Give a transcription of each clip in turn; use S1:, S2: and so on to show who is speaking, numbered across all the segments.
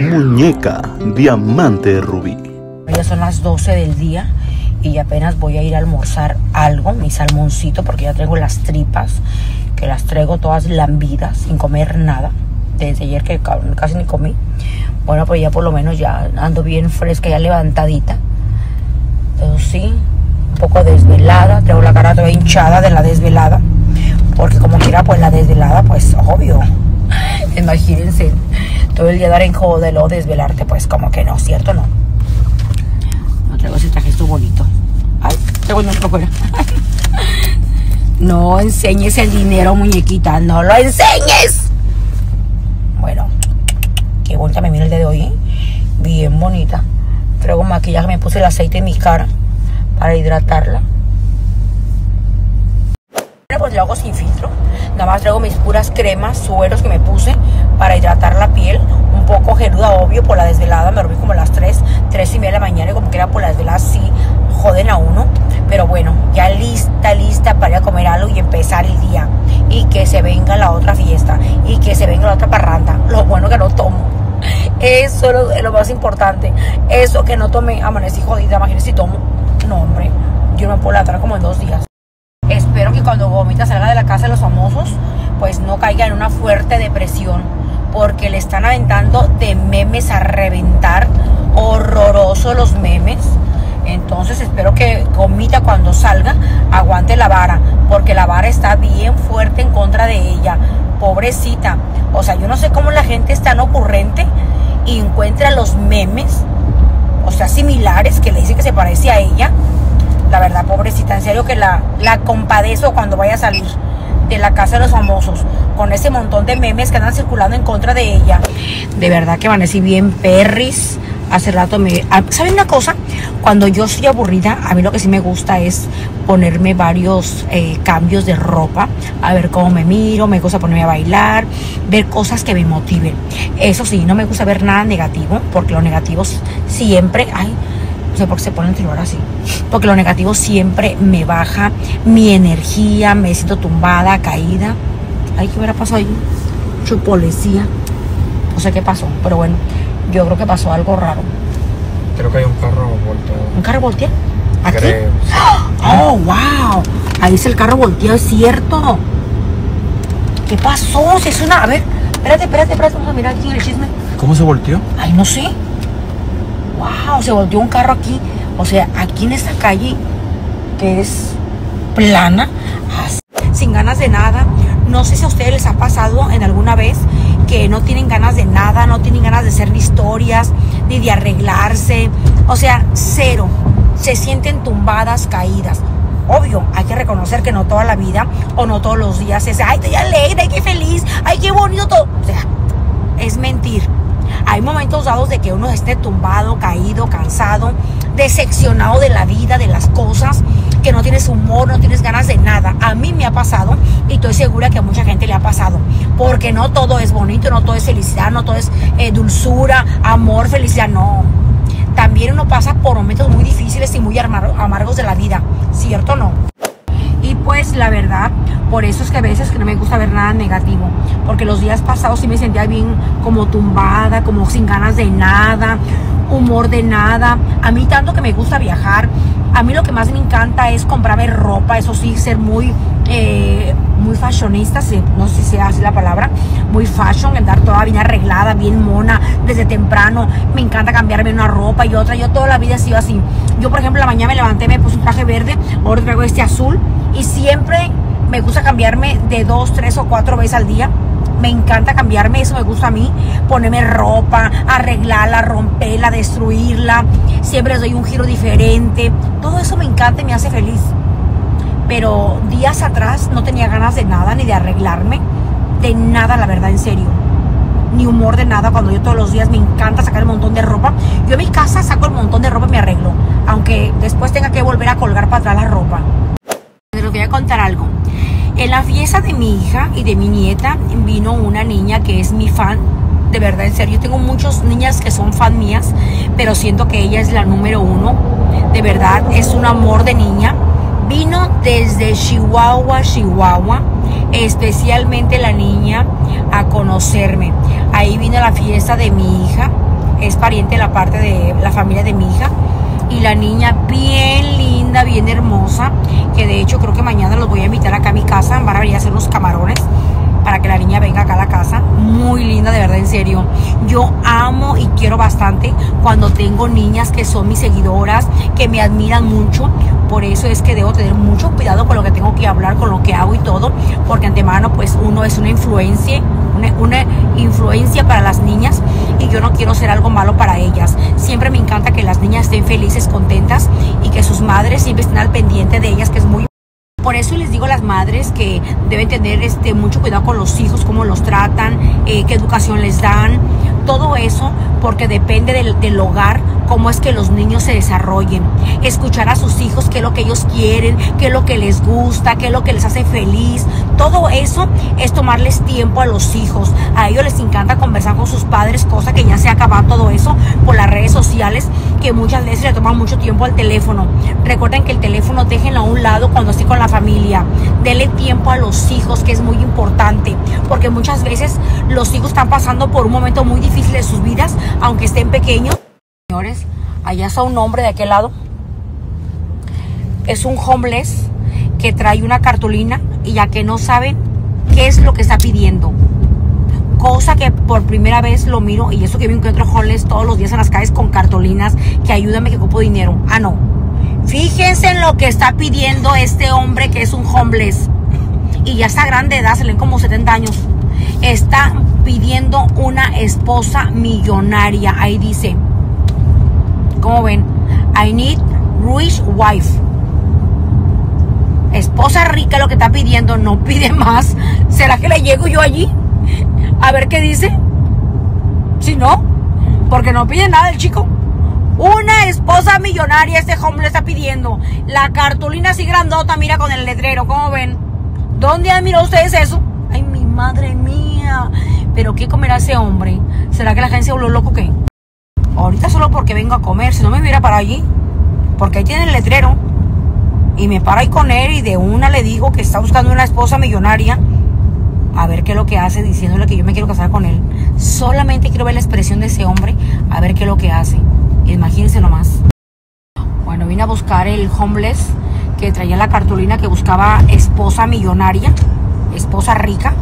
S1: Muñeca Diamante Rubí.
S2: Ya son las 12 del día y apenas voy a ir a almorzar algo, mi salmoncito, porque ya traigo las tripas, que las traigo todas lambidas, sin comer nada. Desde ayer que casi ni comí. Bueno, pues ya por lo menos ya ando bien fresca, ya levantadita. Pero sí, un poco desvelada, traigo la cara toda hinchada de la desvelada. Porque como quiera, pues la desvelada, pues obvio. Imagínense, todo el día dar en lo desvelarte, pues como que no, ¿cierto? No. No traigo ese traje esto bonito. Ay, traigo nuestro fuera. no enseñes el dinero, muñequita, no lo enseñes. Bueno, qué bonita me mira el de hoy, ¿eh? Bien bonita. Traigo maquillaje, me puse el aceite en mi cara para hidratarla. Pues lo hago sin filtro. Nada más traigo mis puras cremas, sueros que me puse para hidratar la piel. Un poco geluda, obvio, por la desvelada. Me dormí como a las 3, 3 y media de la mañana y como que era por la desvelada, sí, joden a uno. Pero bueno, ya lista, lista para ir a comer algo y empezar el día. Y que se venga la otra fiesta. Y que se venga la otra parranda. Lo bueno que no tomo. Eso es lo, más importante. Eso que no tome, amanecí jodida, imagínese si tomo. No, hombre, yo no puedo latar como en dos días. Espero que cuando Gomita salga de la casa de los famosos, pues no caiga en una fuerte depresión, porque le están aventando de memes a reventar, horrorosos los memes. Entonces espero que Gomita cuando salga aguante la vara, porque la vara está bien fuerte en contra de ella. Pobrecita. O sea, yo no sé cómo la gente es tan ocurrente y encuentra los memes, o sea, similares, que le dice que se parece a ella la verdad, pobrecita, en serio que la, la compadezco cuando vaya a salir de la casa de los famosos, con ese montón de memes que andan circulando en contra de ella. De verdad que van a decir bien perris. Hace rato me... Ah, ¿Saben una cosa? Cuando yo estoy aburrida, a mí lo que sí me gusta es ponerme varios eh, cambios de ropa, a ver cómo me miro, me gusta ponerme a bailar, ver cosas que me motiven. Eso sí, no me gusta ver nada negativo, porque los negativos siempre... Ay, no sé por qué se pone el celular así. Porque lo negativo siempre me baja mi energía, me siento tumbada, caída. Ay, ¿qué hubiera pasado ahí? Su policía. No sé qué pasó, pero bueno, yo creo que pasó algo raro.
S3: Creo que hay un carro volteado.
S2: ¿Un carro volteado? ¿Aquí? Oh, wow. Ahí es el carro volteado, es cierto. ¿Qué pasó? Si es una. A ver, espérate, espérate, espérate. Vamos a mirar aquí el chisme.
S3: ¿Cómo se volteó?
S2: Ay, no sé wow, se volvió un carro aquí. O sea, aquí en esta calle que es plana, sin ganas de nada. No sé si a ustedes les ha pasado en alguna vez que no tienen ganas de nada, no tienen ganas de hacer historias, ni de arreglarse. O sea, cero. Se sienten tumbadas, caídas. Obvio, hay que reconocer que no toda la vida o no todos los días es, ay, estoy alegre, ay, qué feliz, ay, qué bonito todo. O sea, es mentir. Hay momentos dados de que uno esté tumbado, caído, cansado, decepcionado de la vida, de las cosas, que no tienes humor, no tienes ganas de nada. A mí me ha pasado y estoy segura que a mucha gente le ha pasado. Porque no todo es bonito, no todo es felicidad, no todo es eh, dulzura, amor, felicidad, no. También uno pasa por momentos muy difíciles y muy amargos de la vida, ¿cierto o no? Y pues la verdad, por eso es que a veces que no me gusta ver nada negativo. Porque los días pasados sí me sentía bien como tumbada, como sin ganas de nada, humor de nada. A mí tanto que me gusta viajar. A mí lo que más me encanta es comprarme ropa, eso sí, ser muy, eh, muy fashionista, no sé si sea así la palabra, muy fashion, andar toda bien arreglada, bien mona, desde temprano. Me encanta cambiarme una ropa y otra. Yo toda la vida he sido así. Yo, por ejemplo, la mañana me levanté, me puse un traje verde, ahora traigo este azul y siempre me gusta cambiarme de dos, tres o cuatro veces al día. Me encanta cambiarme, eso me gusta a mí. Ponerme ropa, arreglarla, romperla, destruirla. Siempre les doy un giro diferente. Todo eso me encanta y me hace feliz. Pero días atrás no tenía ganas de nada, ni de arreglarme. De nada, la verdad, en serio. Ni humor de nada. Cuando yo todos los días me encanta sacar un montón de ropa. Yo en mi casa saco el montón de ropa y me arreglo. Aunque después tenga que volver a colgar para atrás la ropa voy a contar algo. En la fiesta de mi hija y de mi nieta vino una niña que es mi fan. De verdad, en serio, yo tengo muchas niñas que son fan mías, pero siento que ella es la número uno. De verdad, es un amor de niña. Vino desde Chihuahua, Chihuahua, especialmente la niña a conocerme. Ahí vino la fiesta de mi hija es pariente de la parte de la familia de mi hija. Y la niña bien linda, bien hermosa, que de hecho creo que mañana los voy a invitar acá a mi casa, van a venir a hacer unos camarones para que la niña venga acá a la casa. Muy linda, de verdad, en serio. Yo amo y quiero bastante cuando tengo niñas que son mis seguidoras, que me admiran mucho. Por eso es que debo tener mucho cuidado con lo que tengo que hablar, con lo que hago y todo, porque antemano pues uno es una influencia, una, influencia para las niñas y yo no quiero ser algo malo para ellas. Siempre me encanta que las niñas estén felices, contentas y que sus madres siempre estén al pendiente de ellas, que es muy por eso les digo a las madres que deben tener este, mucho cuidado con los hijos, cómo los tratan, eh, qué educación les dan, todo eso, porque depende del, del, hogar, cómo es que los niños se desarrollen. Escuchar a sus hijos qué es lo que ellos quieren, qué es lo que les gusta, qué es lo que les hace feliz. Todo eso es tomarles tiempo a los hijos. A ellos les encanta conversar con sus padres, cosa que ya se ha acabado todo eso por las redes sociales, que muchas veces le toman mucho tiempo al teléfono. Recuerden que el teléfono déjenlo a un lado cuando esté con la familia. Denle tiempo a los hijos, que es muy importante, porque muchas veces los hijos están pasando por un momento muy difícil de sus vidas, aunque estén pequeños. Señores, allá está un hombre de aquel lado. Es un homeless que trae una cartulina y ya que no saben qué es lo que está pidiendo. Cosa que por primera vez lo miro y eso que me encuentro homeless todos los días en las calles con cartulinas que ayúdame que ocupo dinero. Ah, no. Fíjense en lo que está pidiendo este hombre que es un homeless. Y ya está grande de edad, se leen como 70 años. Está pidiendo una esposa millonaria. Ahí dice, ¿cómo ven? I need rich wife. Esposa rica lo que está pidiendo, no pide más. ¿Será que le llego yo allí? A ver qué dice. Si no, porque no pide nada el chico. Una esposa millonaria este hombre le está pidiendo. La cartulina así grandota, mira con el letrero, ¿cómo ven? ¿Dónde han mirado ustedes eso? Ay, mi madre mía. ¿Pero qué comerá ese hombre? ¿Será que la gente se volvió loco qué? Ahorita solo porque vengo a comer, si no me hubiera para allí. Porque ahí tiene el letrero. Y me para ahí con él y de una le digo que está buscando una esposa millonaria. A ver qué es lo que hace diciéndole que yo me quiero casar con él. Solamente quiero ver la expresión de ese hombre, a ver qué es lo que hace. Imagínense nomás. Bueno, vine a buscar el homeless que traía la cartulina que buscaba esposa millonaria, esposa rica,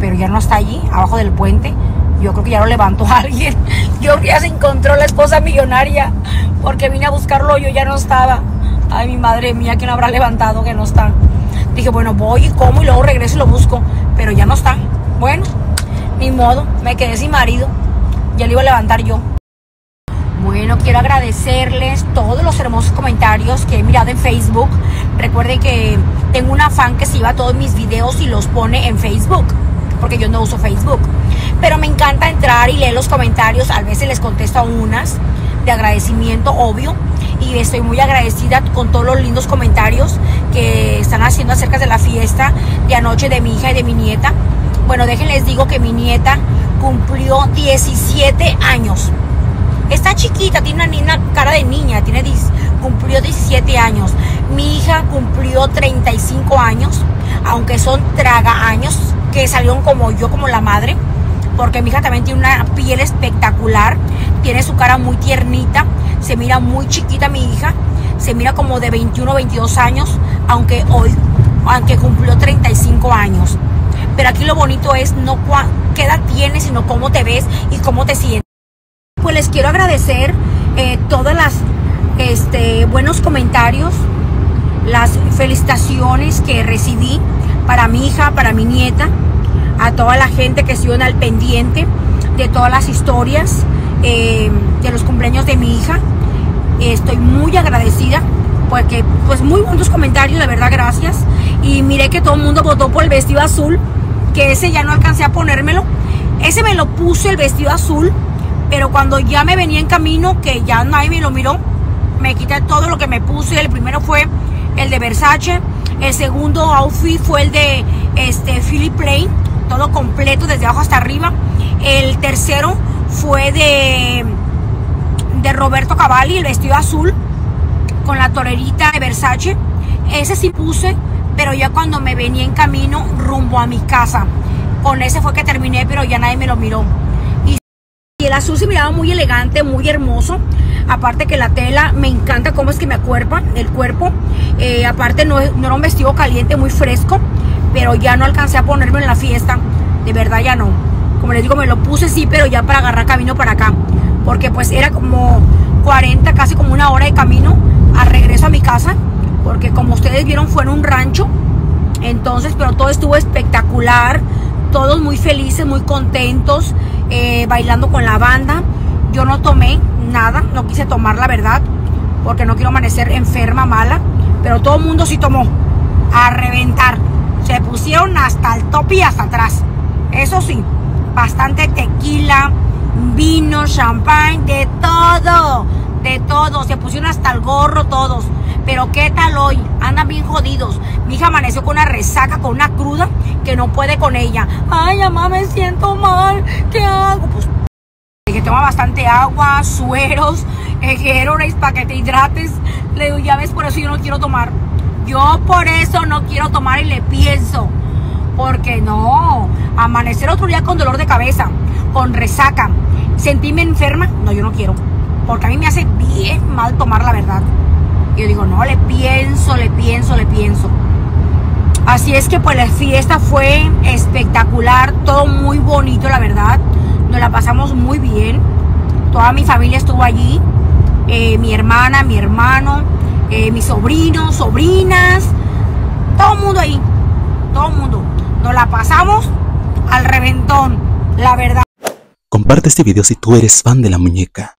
S2: pero ya no está allí, abajo del puente. Yo creo que ya lo levantó alguien. Yo creo que ya se encontró la esposa millonaria, porque vine a buscarlo, yo ya no estaba. Ay, mi madre mía, ¿quién habrá levantado que no está? Dije, bueno, voy y como y luego regreso y lo busco, pero ya no está. Bueno, ni modo, me quedé sin marido. Ya lo iba a levantar yo. Bueno, quiero agradecerles todos los hermosos comentarios que he mirado en Facebook. Recuerden que tengo una fan que se lleva todos mis videos y los pone en Facebook, porque yo no uso Facebook. Pero me encanta entrar y leer los comentarios. A veces les contesto unas de agradecimiento, obvio. Y estoy muy agradecida con todos los lindos comentarios que están haciendo acerca de la fiesta de anoche de mi hija y de mi nieta. Bueno, déjenles digo que mi nieta cumplió 17 años. Está chiquita, tiene una, una cara de niña, tiene, cumplió 17 años. Mi hija cumplió 35 años, aunque son traga años que salieron como yo, como la madre, porque mi hija también tiene una piel espectacular, tiene su cara muy tiernita, se mira muy chiquita mi hija, se mira como de 21 o 22 años, aunque hoy, aunque cumplió 35 años. Pero aquí lo bonito es no qué edad tienes, sino cómo te ves y cómo te sientes pues les quiero agradecer eh, todas las este, buenos comentarios, las felicitaciones que recibí para mi hija, para mi nieta, a toda la gente que estuvo al pendiente de todas las historias eh, de los cumpleaños de mi hija. Estoy muy agradecida porque pues muy buenos comentarios, de verdad gracias. Y miré que todo el mundo votó por el vestido azul, que ese ya no alcancé a ponérmelo. Ese me lo puse el vestido azul pero cuando ya me venía en camino, que ya nadie me lo miró, me quité todo lo que me puse. El primero fue el de Versace, el segundo outfit fue el de este, Philip Plain, todo completo desde abajo hasta arriba. El tercero fue de, de Roberto Cavalli, el vestido azul, con la torerita de Versace. Ese sí puse, pero ya cuando me venía en camino rumbo a mi casa. Con ese fue que terminé, pero ya nadie me lo miró azul se miraba muy elegante, muy hermoso. Aparte que la tela, me encanta cómo es que me acuerpa el cuerpo. Eh, aparte no, no era un vestido caliente, muy fresco. Pero ya no alcancé a ponerme en la fiesta. De verdad ya no. Como les digo, me lo puse sí, pero ya para agarrar camino para acá. Porque pues era como 40, casi como una hora de camino al regreso a mi casa. Porque como ustedes vieron fue en un rancho. Entonces, pero todo estuvo espectacular. Todos muy felices, muy contentos, eh, bailando con la banda. Yo no tomé nada, no quise tomar la verdad, porque no quiero amanecer enferma, mala. Pero todo el mundo sí tomó. A reventar. Se pusieron hasta el tope y hasta atrás. Eso sí, bastante tequila, vino, champán, de todo. De todo. Se pusieron hasta el gorro todos. Pero ¿qué tal hoy? Andan bien jodidos. Mi hija amaneció con una resaca, con una cruda, que no puede con ella. Ay, mamá, me siento mal. ¿Qué hago? Pues que toma bastante agua, sueros, eh, para que te hidrates. Le digo, ya ves, por eso yo no quiero tomar. Yo por eso no quiero tomar y le pienso. Porque no, amanecer otro día con dolor de cabeza, con resaca, sentirme enferma, no, yo no quiero. Porque a mí me hace bien mal tomar la verdad. Yo digo, no, le pienso, le pienso, le pienso. Así es que pues la fiesta fue espectacular, todo muy bonito, la verdad. Nos la pasamos muy bien. Toda mi familia estuvo allí. Eh, mi hermana, mi hermano, eh, mis sobrinos, sobrinas. Todo el mundo ahí. Todo el mundo. Nos la pasamos al reventón, la verdad.
S1: Comparte este video si tú eres fan de la muñeca.